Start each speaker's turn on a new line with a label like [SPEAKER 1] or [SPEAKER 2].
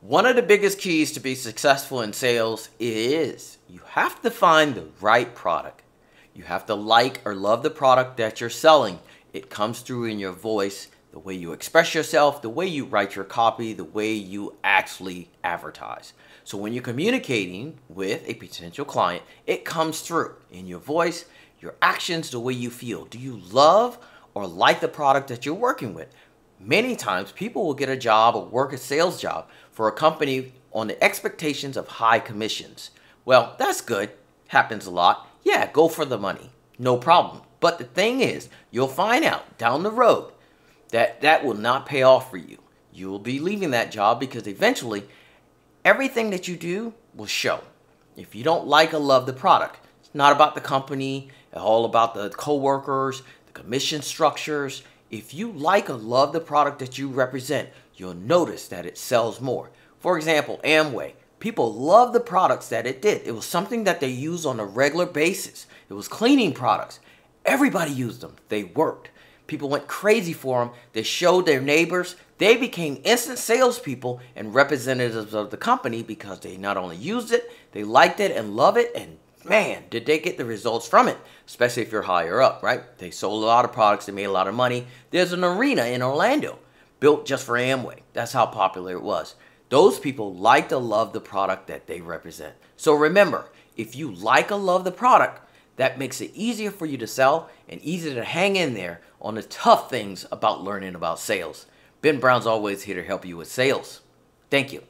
[SPEAKER 1] One of the biggest keys to be successful in sales is you have to find the right product. You have to like or love the product that you're selling. It comes through in your voice, the way you express yourself, the way you write your copy, the way you actually advertise. So when you're communicating with a potential client, it comes through in your voice, your actions, the way you feel. Do you love or like the product that you're working with? Many times people will get a job or work a sales job for a company on the expectations of high commissions. Well, that's good. Happens a lot. Yeah, go for the money. No problem. But the thing is, you'll find out down the road that that will not pay off for you. You will be leaving that job because eventually everything that you do will show. If you don't like or love the product, it's not about the company, it's all about the co-workers, the commission structures, if you like or love the product that you represent, you'll notice that it sells more. For example, Amway. People love the products that it did. It was something that they use on a regular basis. It was cleaning products. Everybody used them. They worked. People went crazy for them. They showed their neighbors. They became instant salespeople and representatives of the company because they not only used it, they liked it and love it, and man, did they get the results from it, especially if you're higher up, right? They sold a lot of products, they made a lot of money. There's an arena in Orlando built just for Amway. That's how popular it was. Those people like to love the product that they represent. So remember, if you like or love the product, that makes it easier for you to sell and easier to hang in there on the tough things about learning about sales. Ben Brown's always here to help you with sales. Thank you.